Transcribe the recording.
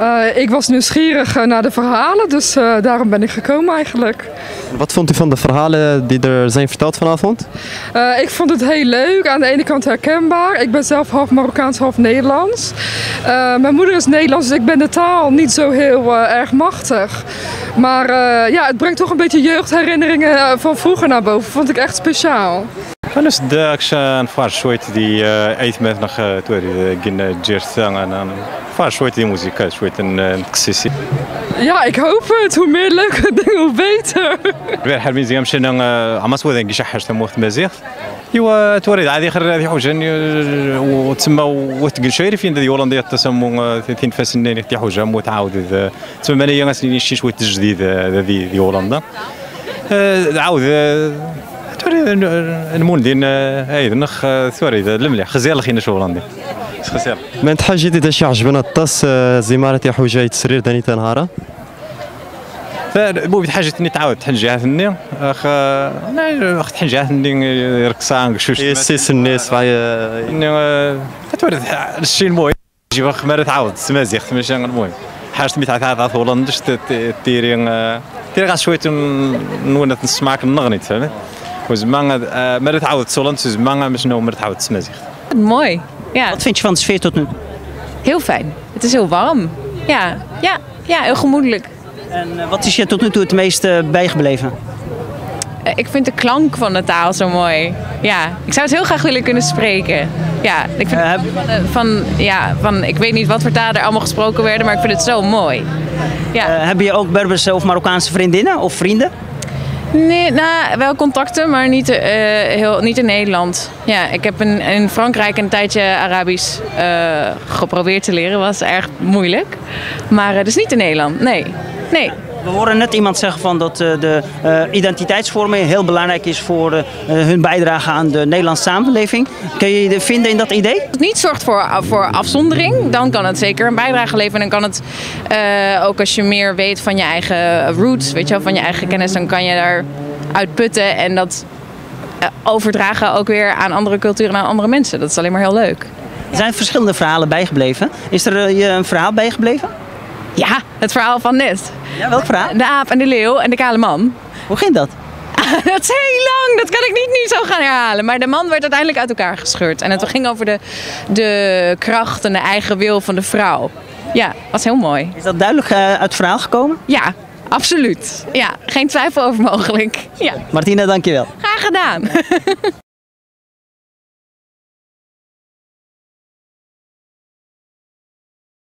Uh, ik was nieuwsgierig uh, naar de verhalen, dus uh, daarom ben ik gekomen eigenlijk. Wat vond u van de verhalen die er zijn verteld vanavond? ik vond het heel leuk, aan de ene kant herkenbaar. Ik ben zelf half Marokkaans, half Nederlands. mijn moeder is Nederlands, dus ik ben de taal niet zo heel erg machtig. Maar ja, het brengt toch een beetje jeugdherinneringen van vroeger naar boven. Vond ik echt speciaal. فنس داكش نفار شوية دي أيت مثلا توري قلنا جيرت أنا نفار شوية دي موزيكا شوية نتكسيسي Ja, ik hoop het. Hoe meer leuke dingen, hoe beter. البارح مشينا عماس وذا كيش حاجة موت مزيغ ايوا توريد عادي خير هذه حوجة وتسمى وتقل شيري فين ذي هولندا تسمى ثين فاسنين تي حوجة متعاود تسمى أنا غاسني شي شوية تجديد ذي هولندا عاود الموندين أيضا نخ ثوري المليح. خزيال خينا شو هولندي خزيال من حاجة دي داشي عجبنا الطاس زمارة يا حوجاي تسرير داني تنهارا بو حاجة تني تعاود تحنجي ثني. أخ اخ تحنجي ثني ركسان شوش يسيس الناس انه تورد الشيء المهم. جيب أخ مرة تعاود سمازيخ ماشي المهم. حاجة تمي تعاود هولندش تيري تيري غا شوية نونت نسمعك النغني Dus manga, uh, met het houdt Solent, ze manga is nog met het houdt. Mooi. Ja. Wat vind je van de sfeer tot nu? Heel fijn. Het is heel warm. Ja, ja, ja heel gemoedelijk. En eh, wat is je tot nu toe het meeste bijgebleven? Eh, ik vind de klank van de taal zo mooi. Ja, ik zou het heel graag willen kunnen spreken. Ja, ik vind eh, van, ja, van, ik weet niet wat voor talen er allemaal gesproken werden, maar ik vind het zo mooi. Ja. Heb je ook Berbers of Marokkaanse vriendinnen of vrienden? Nee, nou, wel contacten, maar niet, uh, heel, niet in Nederland. Ja, ik heb in, in Frankrijk een tijdje Arabisch uh, geprobeerd te leren. was erg moeilijk. Maar uh, dus niet in Nederland, nee. nee. We horen net iemand zeggen van dat de identiteitsvorming heel belangrijk is voor hun bijdrage aan de Nederlandse samenleving. Kun je je vinden in dat idee? Als het niet zorgt voor, voor afzondering, dan kan het zeker een bijdrage leveren. En dan kan het ook als je meer weet van je eigen roots, weet je wel, van je eigen kennis, dan kan je daar uitputten en dat overdragen ook weer aan andere culturen en aan andere mensen. Dat is alleen maar heel leuk. Er zijn verschillende verhalen bijgebleven. Is er je een verhaal bijgebleven? Ja, het verhaal van net. Ja, welk verhaal? De aap en de leeuw en de kale man. Hoe ging dat? dat is heel lang, dat kan ik niet nu zo gaan herhalen. Maar de man werd uiteindelijk uit elkaar gescheurd. En het ging over de, de kracht en de eigen wil van de vrouw. Ja, was heel mooi. Is dat duidelijk uh, uit het verhaal gekomen? Ja, absoluut. Ja, geen twijfel over mogelijk. Ja. Martina, dankjewel. Graag gedaan.